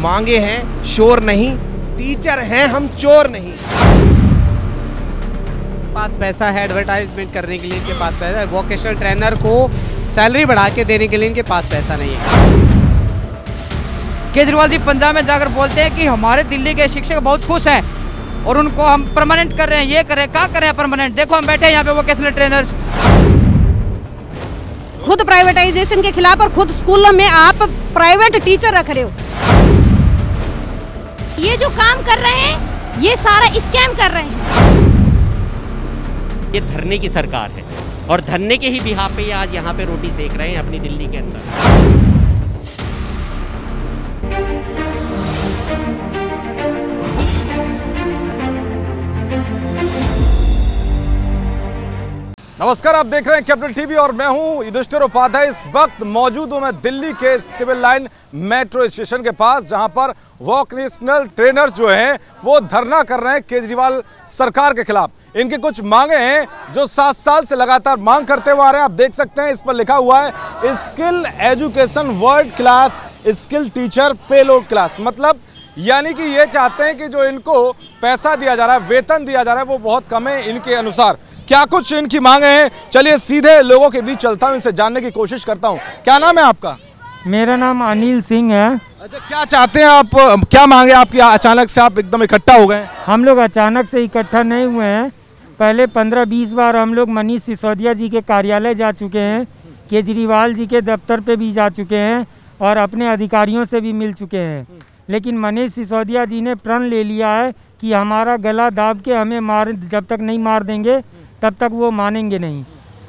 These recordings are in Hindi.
मांगे हैं शोर नहीं टीचर हैं हम चोर नहीं। पास पैसा है एडवर्टाइजमेंट करने के लिए इनके पास पैसा है। वोकेशनल ट्रेनर को सैलरी बढ़ा के देने के लिए इनके पास पैसा नहीं है। केजरीवाल जी पंजाब में जाकर बोलते हैं कि हमारे दिल्ली के शिक्षक बहुत खुश हैं और उनको हम परमानेंट कर रहे हैं ये कर रहे हैं क्या कर रहे हैं परमानेंट देखो हम बैठे हैं यहाँ पे वोकेशनल ट्रेनर्स खुद प्राइवेटाइजेशन के खिलाफ और खुद स्कूलों में आप प्राइवेट टीचर रख रहे हो। ये जो काम कर रहे हैं, ये सारा स्कैम कर रहे हैं। ये धरने की सरकार है। और धरने के ही बिहा पे आज यहाँ पे रोटी सेक रहे हैं अपनी दिल्ली के अंदर। नमस्कार, आप देख रहे हैं कैपिटल टीवी और मैं हूँ युधिष्ठिर उपाध्याय। इस वक्त मौजूद हूँ मैं दिल्ली के सिविल लाइन मेट्रो स्टेशन के पास, जहाँ पर वोकेशनल ट्रेनर्स जो हैं, वो धरना कर रहे हैं केजरीवाल सरकार के खिलाफ। इनकी कुछ मांगे हैं, जो सात साल से लगातार मांग करते हुए आ रहे हैं। आप देख सकते हैं, इस पर लिखा हुआ है, skill education world class, skill teacher payload class. मतलब यानी कि ये चाहते हैं कि जो इनको पैसा दिया जा रहा है, वेतन दिया जा रहा है, वो बहुत कम है इनके अनुसार। क्या कुछ इनकी मांगे हैं? चलिए सीधे लोगों के बीच चलता हूँ इनसे जानने की कोशिश करता हूँ। क्या नाम है आपका? मेरा नाम अनिल सिंह है। अच्छा क्या चाहते हैं आप? क्या मांगे आपकी? अचानक से आप एकदम इकट्ठा हो गए हम लोग अचानक से इकट्ठा नहीं हुए हैं। पहले पंद्रह बीस बार हम लोग मनीष सिसोदिया जी के कार्यालय जा चुके हैं केजरीवाल जी के दफ्तर पे भी जा चुके हैं और अपने अधिकारियों से भी मिल चुके हैं। लेकिन मनीष सिसोदिया जी ने प्रण ले लिया है कि हमारा गला दाब के हमें मार जब तक नहीं मार देंगे तब तक वो मानेंगे नहीं।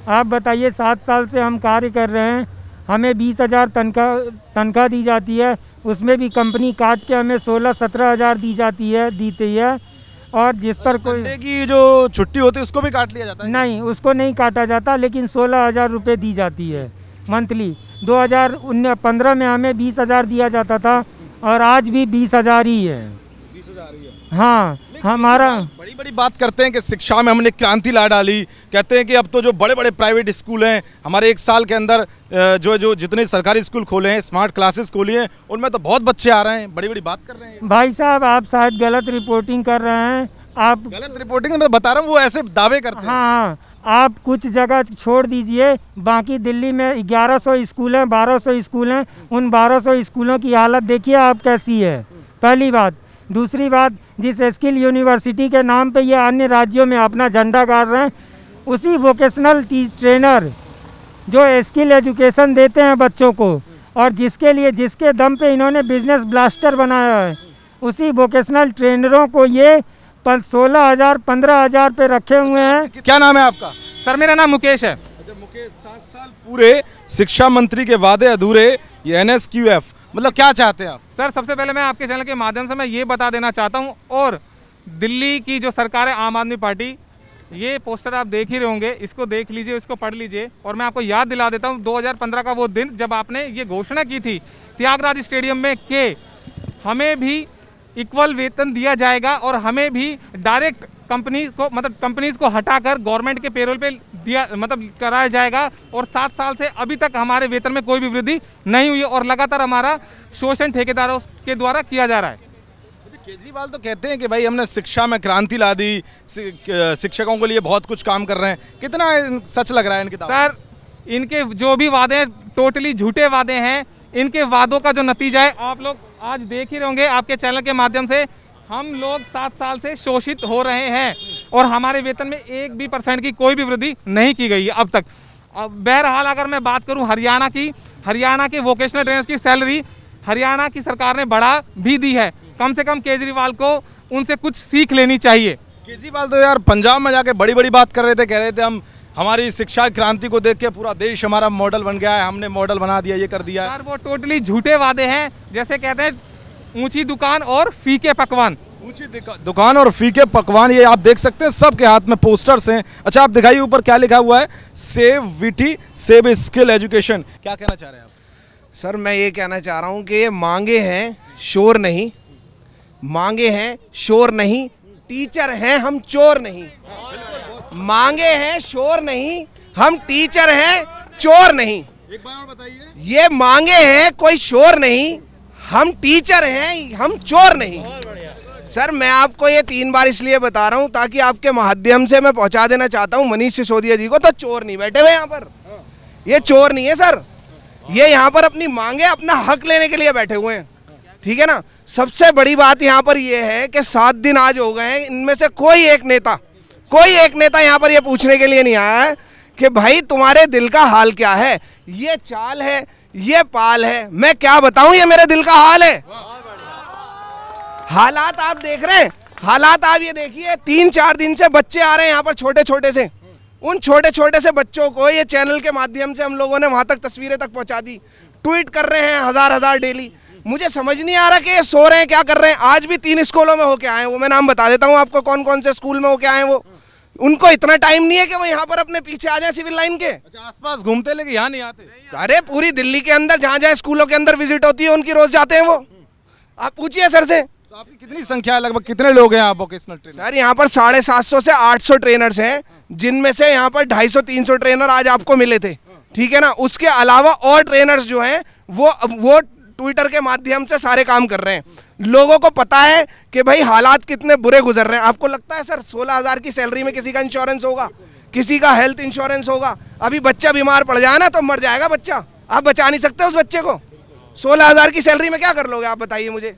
आप बताइए सात साल से हम कार्य कर रहे हैं हमें बीस हज़ार तनख्वाह तनख्वाह दी जाती है उसमें भी कंपनी काट के हमें सोलह सत्रह हज़ार दी जाती है दीती है और जिस पर कोई की जो छुट्टी होती है उसको भी काट लिया जाता है? नहीं उसको नहीं काटा जाता लेकिन सोलह हज़ार रुपये दी जाती है मंथली। दो हज़ार उन्नीस पंद्रह में हमें बीस हज़ार दिया जाता था और आज भी बीस हज़ार ही है हाँ। हमारा बड़ी बड़ी बात करते हैं कि शिक्षा में हमने क्रांति ला डाली। कहते हैं कि अब तो जो बड़े बड़े प्राइवेट स्कूल हैं हमारे एक साल के अंदर जो जो जितने सरकारी स्कूल खोले हैं स्मार्ट क्लासेस खोली हैं उनमें तो बहुत बच्चे आ रहे हैं। बड़ी बड़ी बात कर रहे हैं। भाई साहब आप शायद गलत रिपोर्टिंग कर रहे हैं। आप गलत रिपोर्टिंग में बता रहा हूँ वो ऐसे दावे करते हैं। हाँ हाँ आप कुछ जगह छोड़ दीजिए बाकी दिल्ली में 1100 स्कूल हैं 1200 स्कूल हैं उन 1200 स्कूलों की हालत देखिए आप कैसी है। पहली बात। दूसरी बात जिस स्किल यूनिवर्सिटी के नाम पे ये अन्य राज्यों में अपना झंडा गाड़ रहे हैं उसी वोकेशनल ट्रेनर जो स्किल एजुकेशन देते हैं बच्चों को और जिसके लिए जिसके दम पे इन्होंने बिज़नेस ब्लास्टर बनाया है उसी वोकेशनल ट्रेनरों को ये सोलह हज़ार पंद्रह हज़ार पे रखे हुए हैं। क्या नाम है आपका? सर मेरा नाम मुकेश है। अच्छा मुकेश सात साल पूरे शिक्षा मंत्री के वादे अधूरे ये एन मतलब क्या चाहते हैं आप? सर, सबसे पहले मैं आपके चैनल के माध्यम से मैं ये बता देना चाहता हूँ, और दिल्ली की जो सरकार है, आम आदमी पार्टी, ये पोस्टर आप देख ही रहे होंगे, इसको देख लीजिए, इसको पढ़ लीजिए, और मैं आपको याद दिला देता हूँ 2015 का वो दिन जब आपने ये घोषणा की थी, त्यागराज स्टेडियम में कि हमें भी इक्वल वेतन दिया जाएगा, और हमें भी डायरेक्ट कंपनी को मतलब कंपनीज़ को हटाकर गवर्नमेंट के पेरोल पे दिया मतलब कराया जाएगा और सात साल से अभी तक हमारे वेतन में कोई भी वृद्धि नहीं हुई है और लगातार हमारा शोषण ठेकेदारों के द्वारा किया जा रहा है। अच्छा केजरीवाल तो कहते हैं कि भाई हमने शिक्षा में क्रांति ला दी शिक्षकों के लिए बहुत कुछ काम कर रहे हैं। कितना सच लग रहा है इनके सर इनके जो भी वादे टोटली झूठे वादे हैं। इनके वादों का जो नतीजा है आप लोग आज देख ही होंगे आपके चैनल के माध्यम से। हम लोग सात साल से शोषित हो रहे हैं। और हमारे वेतन में एक भी परसेंट की कोई भी वृद्धि नहीं की गई है अब तक। अब बहरहाल अगर मैं बात करूँ हरियाणा की हरियाणा के वोकेशनल ट्रेनर्स की सैलरी हरियाणा की सरकार ने बढ़ा भी दी है। कम से कम केजरीवाल को उनसे कुछ सीख लेनी चाहिए। केजरीवाल तो यार पंजाब में जाके बड़ी बड़ी बात कर रहे थे कह रहे थे हम हमारी शिक्षा क्रांति को देख के पूरा देश हमारा मॉडल बन गया है हमने मॉडल बना दिया ये कर दिया यार वो टोटली झूठे वादे हैं जैसे कहते हैं ऊँची दुकान और फीके पकवान। ऊँची दुकान और फीके पकवान ये आप देख सकते हैं सबके हाथ में पोस्टर्स हैं। अच्छा आप दिखाइए ऊपर क्या लिखा हुआ है? सेव विटी सेव स्किल एजुकेशन क्या कहना चाह रहे हैं आप? सर मैं ये कहना चाह रहा हूँ कि ये मांगे हैं शोर नहीं। मांगे हैं शोर नहीं। टीचर हैं हम चोर नहीं। मांगे हैं शोर नहीं। हम टीचर हैं चोर नहीं। एक बार और बताइए। ये मांगे हैं कोई शोर नहीं। हम टीचर हैं हम चोर नहीं। सर, मैं आपको ये तीन बार इसलिए बता रहा हूँ ताकि आपके माध्यम से मैं पहुँचा देना चाहता हूँ मनीष सिसोदिया जी को। तो चोर नहीं बैठे हुए यहाँ पर। ये चोर नहीं है, सर। ये यहाँ पर अपनी मांगे अपना हक लेने के लिए बैठे हुए हैं। ठीक है ना? सबसे बड़ी बात यहाँ पर ये है कि सात दिन आज हो गए हैं, इनमें से कोई एक नेता, कोई एक नेता यहाँ पर ये पूछने के लिए नहीं आया है कि भाई, तुम्हारे दिल का हाल क्या है? ये चाल है, ये पाल है। मैं क्या बताऊँ, ये मेरे दिल का हाल है? हालात आप देख रहे हैं। हालात आप ये देखिए तीन चार दिन से बच्चे आ रहे हैं यहाँ पर छोटे छोटे से। उन छोटे छोटे से बच्चों को ये चैनल के माध्यम से हम लोगों ने वहाँ तक तस्वीरें तक पहुँचा दी। ट्वीट कर रहे हैं हज़ार हज़ार डेली। मुझे समझ नहीं आ रहा कि ये सो रहे हैं क्या कर रहे हैं। आज भी तीन स्कूलों में होके आए हैं वो। मैं नाम बता देता हूँ आपको कौन कौन से स्कूल में होके आए हैं वो। उनको इतना टाइम नहीं है कि वो यहाँ पर अपने पीछे आ जाए सिविल लाइन के। अच्छा आसपास घूमते लेकिन यहाँ नहीं आते? अरे पूरी दिल्ली के अंदर जहाँ जहाँ स्कूलों के अंदर विज़िट होती है उनकी रोज जाते हैं वो। आप पूछिए सर से। तो आपकी कितनी संख्या है? लगभग कितने लोग हैं आप वोकेशनल ट्रेनर सर, यहाँ पर साढ़े सात सौ से आठ सौ ट्रेनर्स हैं, जिनमें से यहाँ पर ढाई सौ, तीन सौ ट्रेनर आज आपको मिले थे। ठीक है ना? उसके अलावा और ट्रेनर्स जो हैं, वो वो ट्विटर के माध्यम से सारे काम कर रहे हैं। लोगों को पता है कि भाई हालात कितने बुरे गुजर रहे हैं। आपको लगता है, सर, सोलह हज़ार की सैलरी में किसी का इंश्योरेंस होगा? किसी का हेल्थ इंश्योरेंस होगा? अभी बच्चा बीमार पड़ जाए ना तो मर जाएगा बच्चा। आप बचा नहीं सकते उस बच्चे को। सोलह हज़ार की सैलरी में क्या कर लोगे? आप बताइए मुझे।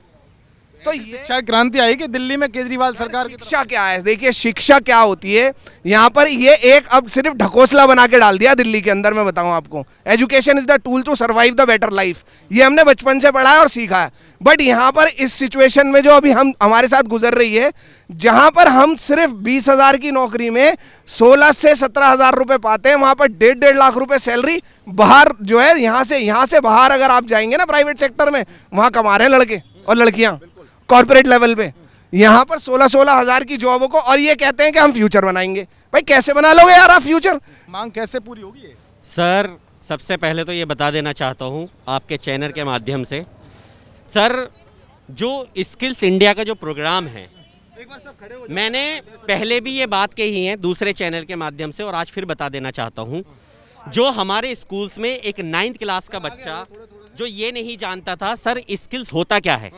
तो ये शिक्षा क्रांति आई कि दिल्ली में केजरीवाल सरकार शिक्षा क्या है? देखिए शिक्षा क्या होती है? यहाँ पर ये एक अब सिर्फ़ ढकोसला बना के डाल दिया दिल्ली के अंदर मैं बताऊँ आपको। Education is the tool to survive the better life ये हमने बचपन से पढ़ा है और सीखा है। बट यहाँ पर इस सिचुएशन में जो अभी हम हमारे साथ गुजर रही है जहाँ पर हम सिर्फ़ बीस हज़ार की नौकरी में सोलह से सत्रह हज़ार रुपये पाते हैं वहाँ पर डेढ़ डेढ़ लाख रुपए सैलरी बाहर जो है यहाँ से यहाँ से बाहर अगर आप जाएँगे ना प्राइवेट सेक्टर में वहाँ कमा रहे हैं लड़के और लड़कियाँ। कॉर्पोरेट लेवल पे यहाँ पर सोलह सोलह हज़ार की जॉबों को और ये कहते हैं कि हम फ्यूचर बनाएँगे। भाई कैसे बना लोगे यार आप फ्यूचर मांग कैसे पूरी होगी सर सबसे पहले तो ये बता देना चाहता हूँ आपके चैनल के माध्यम से। सर जो स्किल्स इंडिया का जो प्रोग्राम है मैंने पहले भी ये बात कही है दूसरे चैनल के माध्यम से और आज फिर बता देना चाहता हूँ। जो हमारे स्कूल्स में एक नाइन्थ क्लास का बच्चा जो ये नहीं जानता था सर स्किल्स होता क्या है।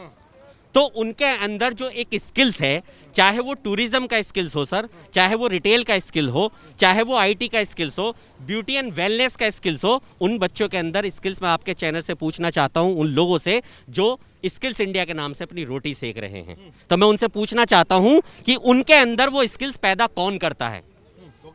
तो उनके अंदर जो एक स्किल्स है, चाहे वो टूरिज़्म का स्किल्स हो सर चाहे वो रिटेल का स्किल हो, चाहे वो आईटी का स्किल्स हो ब्यूटी एंड वेलनेस का स्किल्स हो, उन बच्चों के अंदर स्किल्स मैं आपके चैनल से पूछना चाहता हूँ, उन लोगों से जो स्किल्स इंडिया के नाम से अपनी रोटी सेक रहे हैं। तो मैं उनसे पूछना चाहता हूँ कि उनके अंदर वो स्किल्स पैदा कौन करता है?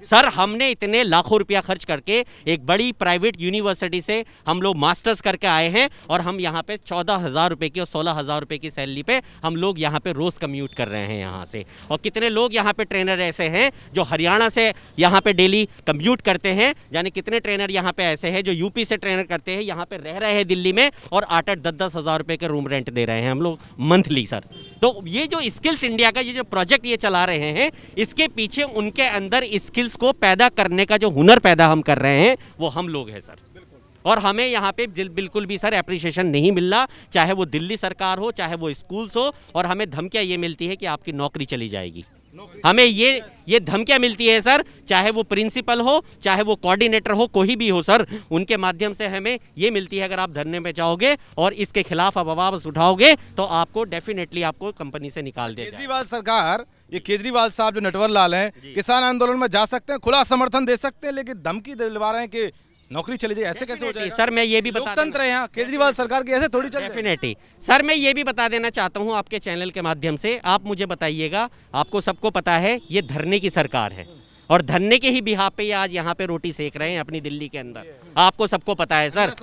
सर, हमने इतने लाखों रुपया खर्च करके एक बड़ी प्राइवेट यूनिवर्सिटी से हम लोग मास्टर्स करके आए हैं और हम यहाँ पे चौदह हज़ार रुपये की और सोलह हज़ार रुपये की सैलरी पे हम लोग यहाँ पे रोज़ कम्यूट कर रहे हैं यहाँ से। और कितने लोग यहाँ पे ट्रेनर ऐसे हैं जो हरियाणा से यहाँ पे डेली कम्यूट करते हैं, यानी कितने ट्रेनर यहाँ पे ऐसे हैं जो यूपी से ट्रेनर करते हैं, यहाँ पे रह रहे हैं दिल्ली में और आठ आठ, दस दस हज़ार रुपये के रूम रेंट दे रहे हैं हम लोग मंथली सर। तो ये जो स्किल्स इंडिया का ये जो प्रोजेक्ट ये चला रहे हैं, इसके पीछे उनके अंदर स्किल्स को पैदा करने का जो हुनर पैदा हम कर रहे हैं वो हम लोग हैं सर। और हमें यहाँ पे बिल्कुल भी सर अप्रिशिएशन नहीं मिल रहा चाहे वो दिल्ली सरकार हो चाहे वो स्कूल्स हो और हमें धमकियाँ ये मिलती है कि आपकी नौकरी चली जाएगी। हमें ये ये धमकियाँ मिलती है सर। चाहे वो प्रिंसिपल हो चाहे वो कोऑर्डिनेटर हो कोई भी हो सर उनके माध्यम से हमें ये मिलती है अगर आप धरने में जाओगे और इसके खिलाफ आप आवाज़ उठाओगे तो आपको डेफिनेटली आपको कंपनी से निकाल जाएगा। केजरीवाल सरकार ये केजरीवाल साहब जो नटवर लाल हैं किसान आंदोलन में जा सकते हैं खुला समर्थन दे सकते हैं लेकिन धमकी दिलवा रहे हैं कि नौकरी चली जाए ऐसे कैसे हो जाएगा? सर मैं ये भी बता तंत्र है यहाँ केजरीवाल सरकार की ऐसे थोड़ी चल डेफिनेटली सर मैं ये भी बता देना चाहता हूँ आपके चैनल के माध्यम से। आप मुझे बताइएगा आपको सबको पता है ये धरने की सरकार है। और धरने के ही बिहा पे आज यहाँ पे रोटी सेक रहे हैं अपनी दिल्ली के अंदर। आपको सबको पता है सर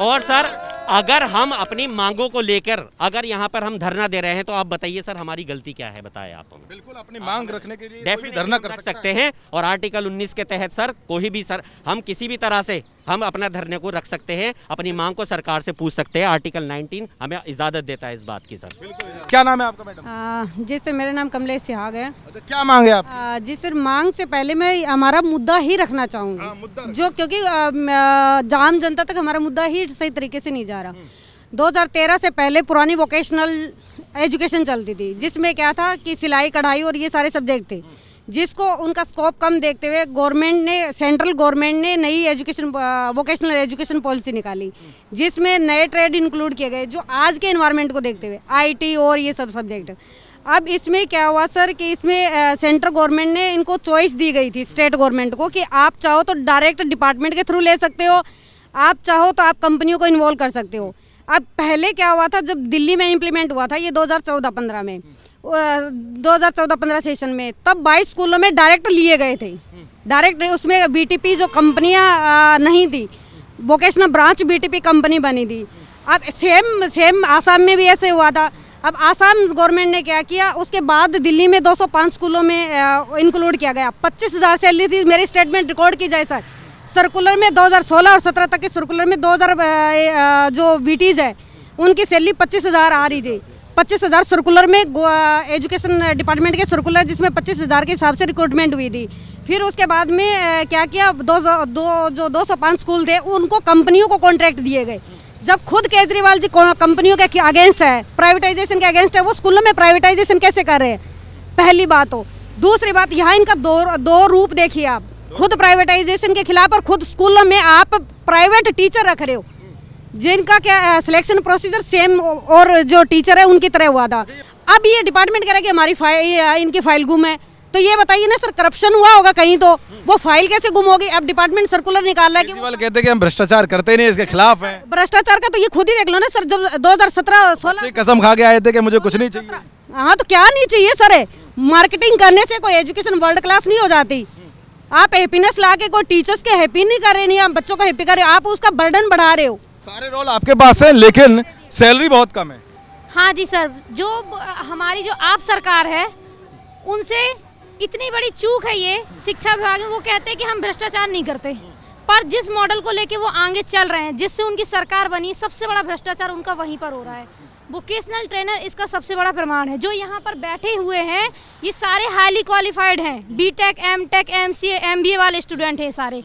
और सर अगर हम अपनी मांगों को लेकर अगर यहाँ पर हम धरना दे रहे हैं तो आप बताइए सर हमारी गलती क्या है बताए आप हमें। बिल्कुल अपनी मांग रखने के लिए डेफिनेटली धरना कर सकते हैं। और आर्टिकल 19 के तहत सर कोई भी सर हम किसी भी तरह से हम अपना धरने को रख सकते हैं अपनी मांग को सरकार से पूछ सकते हैं। आर्टिकल 19 हमें इजाज़त देता है इस बात की सर। क्या नाम है आपका मैडम? जी सर मेरा नाम कमलेश सिहाग है। अच्छा क्या मांग है आप जी सर मांग से पहले मैं हमारा मुद्दा ही रखना चाहूँगी। जो क्योंकि आ, म, आम जनता तक हमारा मुद्दा ही सही तरीके से नहीं जा रहा। 2013 से पहले पुरानी वोकेशनल एजुकेशन चलती थी, जिसमें क्या था कि सिलाई, कढ़ाई और ये सारे सब्जेक्ट थे, जिसको उनका स्कोप कम देखते हुए गवर्नमेंट ने सेंट्रल गवर्नमेंट ने नई एजुकेशन वोकेशनल एजुकेशन पॉलिसी निकाली, जिसमें नए ट्रेड इंक्लूड किए गए, जो आज के इन्वायरमेंट को देखते हुए आईटी और ये सब सब्जेक्ट अब इसमें क्या हुआ सर कि इसमें सेंट्रल गवर्नमेंट ने इनको चॉइस दी गई थी स्टेट गवर्नमेंट को कि आप चाहो तो डायरेक्ट डिपार्टमेंट के थ्रू ले सकते हो आप चाहो तो आप कंपनियों को इन्वॉल्व कर सकते हो। अब पहले क्या हुआ था, जब दिल्ली में इम्प्लीमेंट हुआ था, ये 2014-15 में दो हज़ार चौदह पंद्रह सेशन में, तब बाईस स्कूलों में डायरेक्ट लिए गए थे। डायरेक्ट उसमें बीटीपी जो कंपनियाँ नहीं थी वोकेशनल ब्रांच बीटीपी कंपनी बनी थी। अब सेम सेम आसाम में भी ऐसे हुआ था। अब आसाम गवर्नमेंट ने क्या किया, उसके बाद दिल्ली में 205 स्कूलों में इंक्लूड किया गया। पच्चीस हज़ार सैलरी थी मेरी स्टेटमेंट रिकॉर्ड की जाए, सर। सर्कुलर में 2016 और 17 तक के सर्कुलर में 2000 जो बीटीज है, उनकी सैलरी पच्चीस हज़ार आ रही थी। पच्चीस हज़ार सर्कुलर में एजुकेशन डिपार्टमेंट के सर्कुलर जिसमें पच्चीस हज़ार के हिसाब से रिक्रूटमेंट हुई थी। फिर उसके बाद में क्या किया, दो दो, जो दो सौ पाँच स्कूल थे, उनको कंपनियों को कॉन्ट्रैक्ट दिए गए। जब खुद केजरीवाल जी कंपनियों के अगेंस्ट है प्राइवेटाइजेशन के अगेंस्ट है, वो स्कूलों में प्राइवेटाइजेशन कैसे कर रहे हैं? पहली बात हो दूसरी बात, यहाँ इनका दो दो रूप देखिए आप। खुद प्राइवेटाइजेशन के खिलाफ और खुद स्कूल में आप प्राइवेट टीचर रख रहे हो। जिनका क्या सिलेक्शन प्रोसीजर सेम और जो टीचर है उनकी तरह हुआ था। अब ये डिपार्टमेंट कह रहा है कि हमारी फ़ाइल इनकी फ़ाइल गुम है। तो ये बताइए ना सर करप्शन हुआ होगा कहीं तो वो फ़ाइल कैसे गुम होगी? अब डिपार्टमेंट सर्कुलर निकाल रहा है कि कहते कि हम भ्रष्टाचार करते नहीं इसके खिलाफ हैं। भ्रष्टाचार का तो ये खुद ही देख लो ना सर जब 2017 16 कसम खा के आए थे कि मुझे कुछ नहीं चाहिए। हाँ तो क्या नहीं चाहिए सर? मार्केटिंग करने से कोई एजुकेशन वर्ल्ड क्लास नहीं हो जाती। आप हैप्पीनेस ला के कोई टीचर्स के हैप्पी नहीं कर रहे नहीं आप बच्चों को हैप्पी कर रहे हो आप उसका बर्डन बढ़ा रहे हो। सारे रोल आपके पास है लेकिन सैलरी बहुत कम है। हाँ जी सर जो हमारी जो आप सरकार है उनसे इतनी बड़ी चूक है ये शिक्षा विभाग में वो कहते हैं कि हम भ्रष्टाचार नहीं करते। पर जिस मॉडल को लेके वो आगे चल रहे हैं जिससे उनकी सरकार बनी सबसे बड़ा भ्रष्टाचार उनका वहीं पर हो रहा है। वोकेशनल ट्रेनर इसका सबसे बड़ा प्रमाण है। जो यहाँ पर बैठे हुए हैं ये सारे हाईली क्वालिफाइड हैं। B tech M tech M C M B A वाले स्टूडेंट हैं सारे।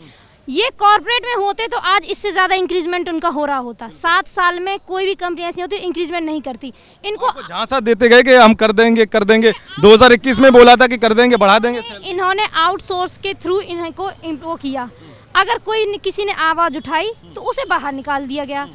ये कॉर्पोरेट में होते तो आज इससे ज़्यादा इंक्रीजमेंट उनका हो रहा होता। सात साल में कोई भी कंपनी ऐसी होती इंक्रीजमेंट नहीं करती। इनको झांसा देते गए कि हम कर देंगे कर देंगे। 2021 में बोला था कि कर देंगे बढ़ा देंगे इन्होंने आउटसोर्स के थ्रू इनको वो किया। अगर कोई किसी ने आवाज़ उठाई तो उसे बाहर निकाल दिया गया।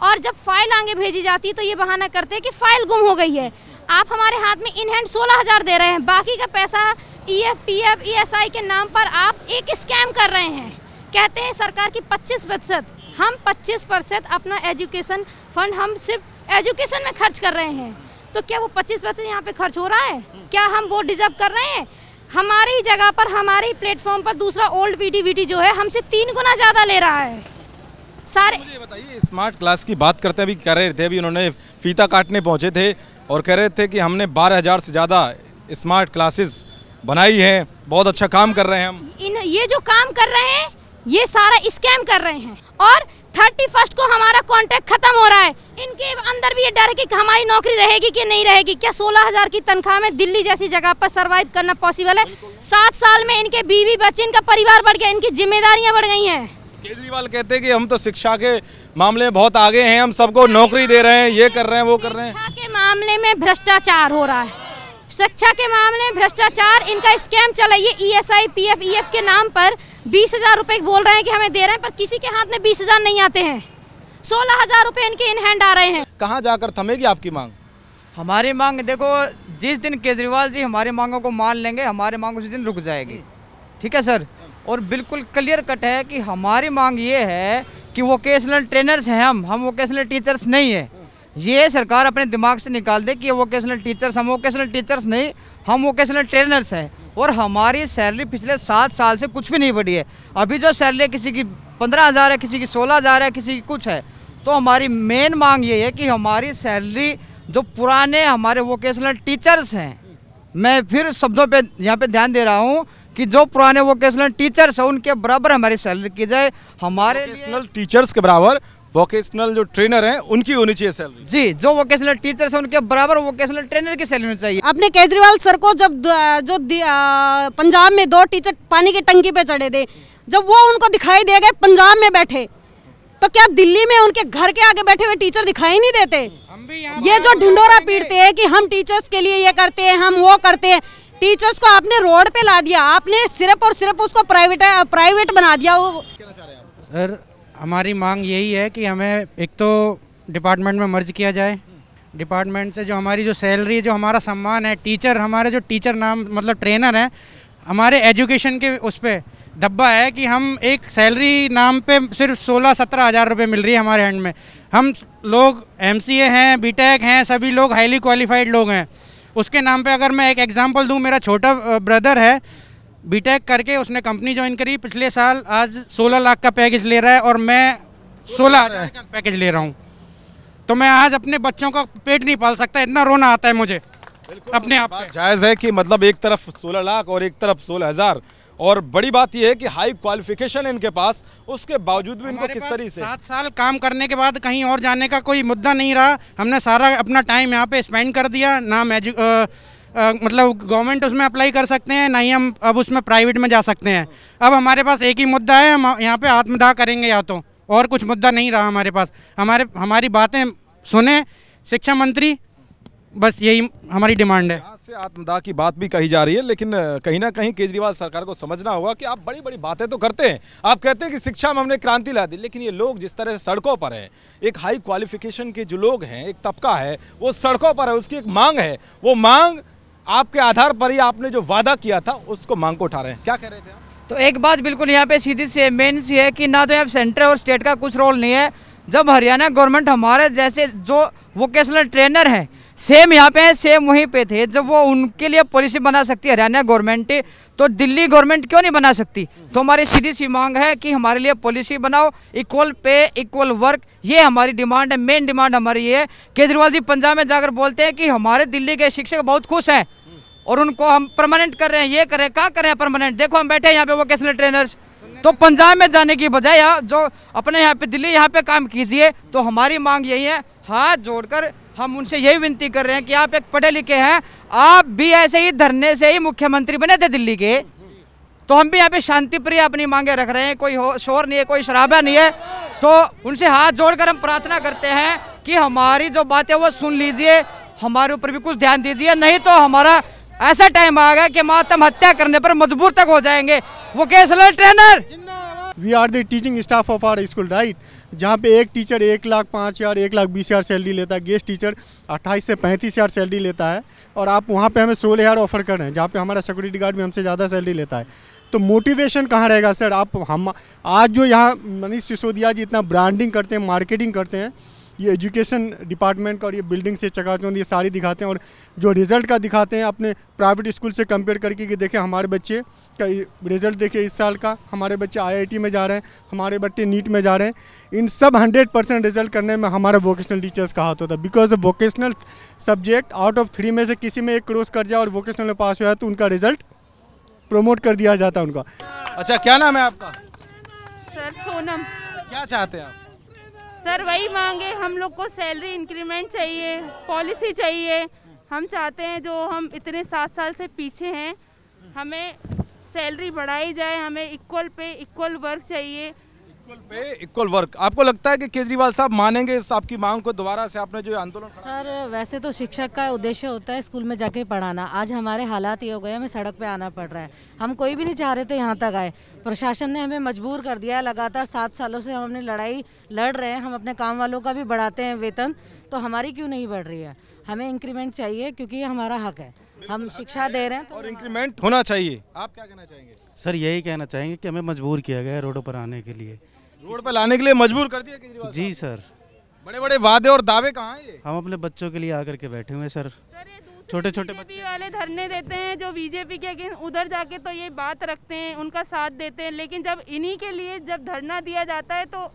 और जब फ़ाइल आगे भेजी जाती है तो ये बहाना करते हैं कि फ़ाइल गुम हो गई है। आप हमारे हाथ में इन हैंड सोलह हज़ार दे रहे हैं। बाकी का पैसा E F P F E S I के नाम पर आप एक स्कैम कर रहे हैं। कहते हैं सरकार की 25 प्रतिशत। हम 25 प्रतिशत अपना एजुकेशन फंड हम सिर्फ़ एजुकेशन में खर्च कर रहे हैं। तो क्या वो 25 प्रतिशत यहाँ पे खर्च हो रहा है? क्या हम वो डिजर्व कर रहे हैं? हमारी जगह पर, हमारे ही प्लेटफॉर्म पर दूसरा ओल्ड पीटीवीटी जो है, हमसे तीन गुना ज़्यादा ले रहा है। सारे मुझे बताइए स्मार्ट क्लास की बात करते अभी कह रहे थे अभी उन्होंने फीता काटने पहुँचे थे और कह रहे थे कि हमने बारह हज़ार से ज़्यादा स्मार्ट क्लासेस बनाई हैं। बहुत अच्छा काम कर रहे हैं हम। इन ये जो काम कर रहे हैं ये सारा स्कैम कर रहे हैं। और थर्टी फ़र्स्ट को हमारा कॉन्ट्रैक्ट खत्म हो रहा है। इनके अंदर भी ये डर है कि हमारी नौकरी रहेगी कि नहीं रहेगी। क्या सोलह हज़ार की तनख्वाह में दिल्ली जैसी जगह पर सरवाइव करना पॉसिबल है? सात साल में इनके बीवी बच्चे इनका परिवार बढ़ गया इनकी जिम्मेदारियाँ बढ़ गई हैं। केजरीवाल कहते हैं कि हम तो शिक्षा के मामले में बहुत आगे हैं हम सबको नौकरी दे रहे हैं ये कर रहे हैं वो कर रहे हैं। शिक्षा के मामले में भ्रष्टाचार हो रहा है। शिक्षा के मामले में भ्रष्टाचार इनका स्कैम चला ये E S I P F E F के नाम पर। बीस हज़ार रुपए बोल रहे हैं कि हमें दे रहे हैं पर किसी के हाथ में बीस हज़ार नहीं आते हैं। सोलह हज़ार रुपए इनके इन हैंड आ रहे हैं। कहाँ जाकर थमेगी आपकी मांग? हमारी मांग देखो जिस दिन केजरीवाल जी हमारी मांगों को मान लेंगे हमारी मांग उसी दिन रुक जाएगी। ठीक है सर? और बिल्कुल क्लियर कट है कि हमारी मांग ये है कि वोकेशनल ट्रेनर्स हैं हम हम वोकेशनल टीचर्स नहीं है। ये सरकार अपने दिमाग से निकाल दे कि वोकेशनल टीचर्स हम वोकेशनल टीचर्स नहीं, हम वोकेशनल ट्रेनर्स हैं। और हमारी सैलरी पिछले सात साल से कुछ भी नहीं बढ़ी है। अभी जो सैलरी किसी की पंद्रह हज़ार है, किसी की सोलह हज़ार है, किसी की कुछ है तो हमारी मेन मांग ये है कि हमारी सैलरी जो पुराने हमारे वोकेशनल टीचर्स हैं, मैं फिर शब्दों पे यहाँ पे ध्यान दे रहा हूँ कि जो पुराने वोकेशनल टीचर्स हैं उनके बराबर हमारी सैलरी की जाए हमारे वोकेशनल टीचर्स के बराबर वोकेशनल जो ट्रेनर हैं उनकी होनी चाहिए सैलरी जी जो वोकेशनल टीचर्स हैं उनके बराबर वोकेशनल ट्रेनर की सैलरी होनी चाहिए। अपने केजरीवाल सर को जब जो पंजाब में दो टीचर पानी की टंकी पे चढ़े थे जब वो उनको दिखाई दे गए पंजाब में बैठे तो क्या दिल्ली में उनके घर के आगे बैठे हुए टीचर दिखाई नहीं देते? ये जो ढिंडोरा पीटते हैं कि हम टीचर्स के लिए ये करते हैं हम वो करते हैं टीचर्स को आपने रोड पे ला दिया, आपने सिर्फ़ और सिर्फ़ उसको प्राइवेट प्राइवेट बना दिया। वो सर, हमारी मांग यही है कि हमें एक तो डिपार्टमेंट में मर्ज किया जाए। डिपार्टमेंट से जो हमारी जो सैलरी जो हमारा सम्मान है, टीचर, हमारे जो टीचर नाम मतलब ट्रेनर हैं, हमारे एजुकेशन के उस पर धब्बा है कि हम एक सैलरी नाम पे सिर्फ़ सोलह सत्रह हज़ार रुपये मिल रही है हमारे हैंड में। हम लोग एमसीए हैं बीटेक हैं, सभी लोग हाईली क्वालिफाइड लोग हैं। उसके नाम पे अगर मैं एक एग्जांपल दूँ मेरा छोटा ब्रदर है बीटेक करके उसने कंपनी ज्वाइन करी। पिछले साल आज 16 लाख का पैकेज ले रहा है और मैं 16 हज़ार का पैकेज ले रहा हूँ। तो मैं आज अपने बच्चों का पेट नहीं पाल सकता इतना रोना आता है मुझे अपने आप जायज़ है कि मतलब एक तरफ़ 16 लाख और एक तरफ़ सोलह हज़ार। और बड़ी बात यह है कि हाई क्वालिफिकेशन है इनके पास उसके बावजूद भी इनको किस तरीके से? सात साल काम करने के बाद कहीं और जाने का कोई मुद्दा नहीं रहा। हमने सारा अपना टाइम यहाँ पे स्पेंड कर दिया। ना एजु अ, मतलब गवर्नमेंट उसमें अप्लाई कर सकते हैं ना ही हम अब उसमें प्राइवेट में जा सकते हैं। अब हमारे पास एक ही मुद्दा है हम यहाँ पे आत्मदाह करेंगे या तो। और कुछ मुद्दा नहीं रहा हमारे पास। हमारे हमारी बातें सुने शिक्षा मंत्री बस यही हमारी डिमांड है। से आत्मदाह की बात भी कही जा रही है, लेकिन कहीं ना कहीं केजरीवाल सरकार को समझना होगा कि आप बड़ी बड़ी बातें तो करते हैं। आप कहते हैं कि शिक्षा में हमने क्रांति ला दी, लेकिन ये लोग जिस तरह से सड़कों पर है, एक हाई क्वालिफिकेशन के जो लोग हैं, एक तबका है, वो सड़कों पर है, उसकी एक मांग है। वो मांग आपके आधार पर ही आपने जो वादा किया था, उसको मांग को उठा रहे हैं। क्या कह रहे थे आप? तो एक बात बिल्कुल यहाँ पे सीधी सी मेन सी है कि ना तो यहाँ सेंटर और स्टेट का कुछ रोल नहीं है। जब हरियाणा गवर्नमेंट हमारे जैसे जो वोकेशनल ट्रेनर हैं सेम यहाँ पे हैं सेम वहीं पे थे। जब वो उनके लिए पॉलिसी बना सकती है, हरियाणा गवर्नमेंट तो दिल्ली गवर्नमेंट क्यों नहीं बना सकती? तो हमारी सीधी सी मांग है कि हमारे लिए पॉलिसी बनाओ इक्वल पे इक्वल वर्क ये हमारी डिमांड है मेन डिमांड हमारी ये है। केजरीवाल जी, पंजाब में जाकर बोलते हैं कि हमारे दिल्ली के शिक्षक बहुत खुश हैं और उनको हम परमानेंट कर रहे हैं, ये कर क्या कर रहे हैं परमानेंट देखो, हम बैठे हैं यहाँ पे वोकेशनल ट्रेनर्स तो पंजाब में जाने की बजाय जो अपने यहाँ पे, दिल्ली यहाँ पे काम कीजिए तो हमारी मांग यही है, हाथ जोड़कर हम उनसे यही विनती कर रहे हैं कि आप एक पढ़े लिखे हैं, आप भी ऐसे ही धरने से ही मुख्यमंत्री बने थे दिल्ली के। तो हम भी यहाँ पे शांति प्रिय अपनी मांगे रख रहे हैं, कोई शोर नहीं है, कोई शराबा नहीं है। तो उनसे हाथ जोड़कर हम प्रार्थना करते हैं कि हमारी जो बात है वो सुन लीजिए, हमारे ऊपर भी कुछ ध्यान दीजिए, नहीं तो हमारा ऐसा टाइम आ गया कि मातम हत्या करने पर मजबूर तक हो जाएँगे। वो केसलर trainer! We are the teaching staff of our school right जहाँ पे एक टीचर एक लाख पाँच हज़ार, एक लाख बीस हज़ार सैलरी लेता है। गेस्ट टीचर अट्ठाईस से पैंतीस हज़ार सैलरी लेता है और आप वहाँ पे हमें सोलह हज़ार ऑफ़र कर रहे हैं, जहाँ पे हमारा सिक्योरिटी गार्ड भी हमसे ज़्यादा सैलरी लेता है। तो मोटिवेशन कहाँ रहेगा, सर? आप हम आज जो यहाँ मनीष सिसोदिया जी इतना ब्रांडिंग करते हैं, मार्केटिंग करते हैं ये एजुकेशन डिपार्टमेंट का और ये बिल्डिंग से चकाचौंध ये सारी दिखाते हैं और जो रिज़ल्ट का दिखाते हैं अपने प्राइवेट स्कूल से कंपेयर करके कि देखें हमारे बच्चे का रिज़ल्ट देखिए इस साल का हमारे बच्चे आईआईटी में जा रहे हैं हमारे बच्चे नीट में जा रहे हैं इन सब हंड्रेड परसेंट रिज़ल्ट करने में हमारे वोकेशनल टीचर्स का हाथ होता है। Because vocational subject out of three में से किसी में एक क्रॉस कर जाए और वोकेशनल में पास हुआ है तो उनका रिज़ल्ट प्रमोट कर दिया जाता है उनका। अच्छा क्या नाम है आपका? सर सोनम। क्या चाहते हैं आप? सर, वही मांगे, हम लोग को सैलरी इंक्रीमेंट चाहिए पॉलिसी चाहिए। हम चाहते हैं जो हम इतने सात साल से पीछे हैं, हमें सैलरी बढ़ाई जाए, हमें इक्वल पे इक्वल वर्क चाहिए। पे इक्वल वर्क। आपको लगता है कि केजरीवाल साहब मानेंगे इस आपकी मांग को दोबारा से? आपने जो आंदोलन सर वैसे तो शिक्षक का उद्देश्य होता है स्कूल में जाके पढ़ाना। आज हमारे हालात ये हो गए हमें सड़क पे आना पड़ रहा है। हम कोई भी नहीं चाह रहे थे यहाँ तक आए। प्रशासन ने हमें मजबूर कर दिया लगातार सात सालों से हम अपनी लड़ाई लड़ रहे हैं। हम अपने काम वालों का भी बढ़ाते हैं वेतन तो हमारी क्यों नहीं बढ़ रही है? हमें इंक्रीमेंट चाहिए क्योंकि ये हमारा हक है। हम शिक्षा दे रहे हैं तो और इंक्रीमेंट होना चाहिए। आप क्या कहना चाहेंगे? सर यही कहना चाहेंगे कि हमें मजबूर किया गया है रोडों पर आने के लिए। रोड पर लाने के लिए मजबूर कर दिया केजरीवाल जी सर। बड़े बड़े वादे और दावे कहाँ हैं ये? हम अपने बच्चों के लिए आकर के बैठे हुए हैं सर। छोटे छोटे बीजेपी वाले धरने देते हैं जो बीजेपी के अगेंस्ट उधर जाके तो ये बात रखते हैं उनका साथ देते हैं लेकिन जब इन्हीं के लिए जब धरना दिया जाता है तो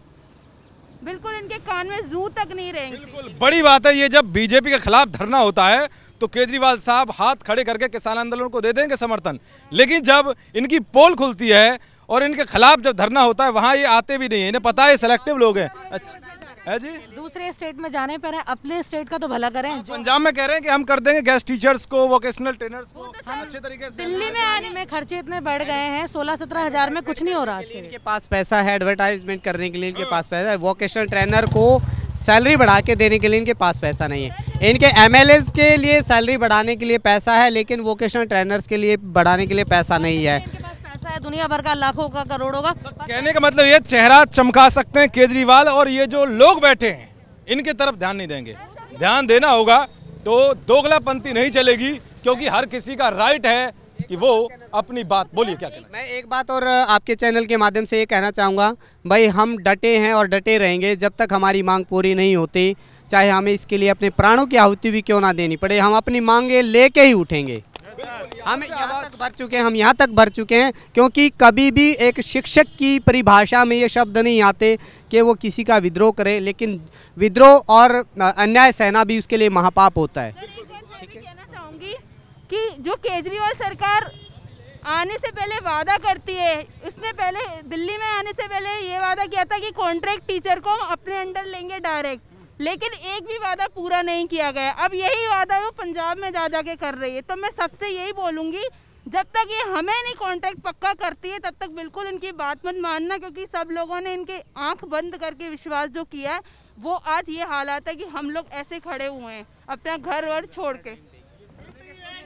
बिल्कुल इनके कान में जू तक नहीं रहेंगे। बिल्कुल बड़ी बात है ये जब बीजेपी के खिलाफ धरना होता है तो केजरीवाल साहब हाथ खड़े करके किसान आंदोलन को दे देंगे समर्थन। लेकिन जब इनकी पोल खुलती है और इनके खिलाफ जब धरना होता है वहाँ ये आते भी नहीं है। इन्हें पता है सिलेक्टिव लोग हैं। अच्छा। है जी? दूसरे स्टेट में जाने पर है अपने स्टेट का तो भला करें पंजाब में कह रहे हैं कि हम कर देंगे गेस्ट टीचर्स को वोकेशनल ट्रेनर्स को अच्छे तरीके से दिल्ली में आने में खर्चे इतने बढ़ गए हैं सोलह सत्रह हज़ार में कुछ नहीं हो रहा आज इनके पास पैसा है एडवर्टाइजमेंट करने के लिए इनके पास पैसा है वोकेशनल ट्रेनर को सैलरी बढ़ा के देने के लिए इनके पास पैसा नहीं है। इनके एम के लिए सैलरी बढ़ाने के लिए पैसा है लेकिन वोकेशनल ट्रेनर्स के लिए बढ़ाने के लिए पैसा नहीं है। दुनिया भर का लाखों का करोड़ों का। कहने का मतलब ये चेहरा चमका सकते हैं केजरीवाल और ये जो लोग बैठे हैं इनके तरफ़ ध्यान नहीं देंगे। ध्यान देना होगा तो दोगलापंथी नहीं चलेगी क्योंकि हर किसी का राइट है कि वो अपनी बात बोलिए क्या कहना मैं एक बात और आपके चैनल के माध्यम से ये कहना चाहूँगा भाई हम डटे हैं और डटे रहेंगे जब तक हमारी मांग पूरी नहीं होती चाहे हमें इसके लिए अपने प्राणों की आहुति भी क्यों ना देनी पड़े हम अपनी मांगे लेके ही उठेंगे। हम यहाँ तक भर चुके हैं हम यहाँ तक भर चुके हैं क्योंकि कभी भी एक शिक्षक की परिभाषा में ये शब्द नहीं आते कि वो किसी का विद्रोह करे लेकिन विद्रोह और अन्याय सहना भी उसके लिए महापाप होता है। चाहूँगी कि जो केजरीवाल सरकार आने से पहले वादा करती है उसने पहले दिल्ली में आने से पहले ये वादा किया था कि कॉन्ट्रैक्ट टीचर को हम अपने अंडर लेंगे डायरेक्ट लेकिन एक भी वादा पूरा नहीं किया गया। अब यही वादा वो पंजाब में जा जा के कर रही है। तो मैं सबसे यही बोलूँगी, जब तक ये हमें नहीं कॉन्ट्रैक्ट पक्का करती है, तब तक बिल्कुल इनकी बात मत मानना, क्योंकि सब लोगों ने इनके आँख बंद करके विश्वास जो किया है, वो आज ये हालात है कि हम लोग ऐसे खड़े हुए हैं, अपना घर वर छोड़ के।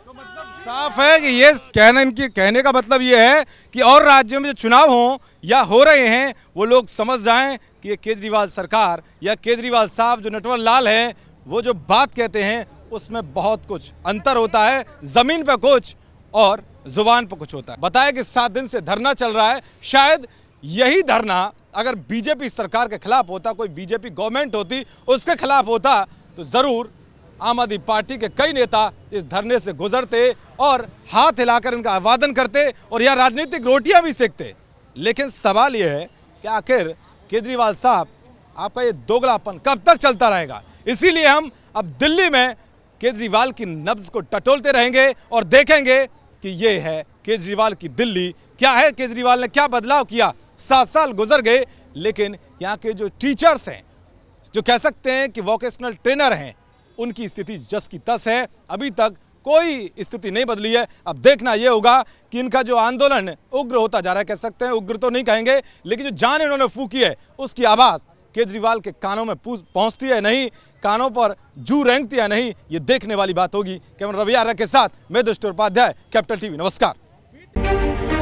साफ़ है कि ये कहना, इनकी कहने का मतलब ये है कि और राज्यों में जो चुनाव हों या हो रहे हैं, वो लोग समझ जाएँ कि ये केजरीवाल सरकार या केजरीवाल साहब जो नटवर लाल हैं, वो जो बात कहते हैं, उसमें बहुत कुछ अंतर होता है, ज़मीन पे कुछ और ज़ुबान पर कुछ होता है। बताया कि सात दिन से धरना चल रहा है, शायद यही धरना अगर बीजेपी सरकार के खिलाफ होता, कोई बीजेपी गवर्नमेंट होती, उसके खिलाफ होता तो ज़रूर आम आदमी पार्टी के कई नेता इस धरने से गुजरते और हाथ हिलाकर इनका अभिवादन करते और यह राजनीतिक रोटियाँ भी सेकते। लेकिन सवाल यह है कि आखिर केजरीवाल साहब, आपका ये दोगलापन कब तक चलता रहेगा? इसीलिए हम अब दिल्ली में केजरीवाल की नब्ज को टटोलते रहेंगे और देखेंगे कि ये है केजरीवाल की दिल्ली। क्या है केजरीवाल ने क्या बदलाव किया? सात साल गुजर गए, लेकिन यहाँ के जो टीचर्स हैं, जो कह सकते हैं कि वोकेशनल ट्रेनर हैं, उनकी स्थिति जस की तस है। अभी तक कोई स्थिति नहीं बदली है। अब देखना यह होगा कि इनका जो आंदोलन उग्र होता जा रहा है, कह सकते हैं, उग्र तो नहीं कहेंगे, लेकिन जो जान इन्होंने फूकी है, उसकी आवाज़ केजरीवाल के कानों में पहुँचती है नहीं, कानों पर जू रेंगती है नहीं, ये देखने वाली बात होगी। कैमरा रवि आर्या के साथ मैं दुष्ट उपाध्याय, कैपिटल टीवी, नमस्कार।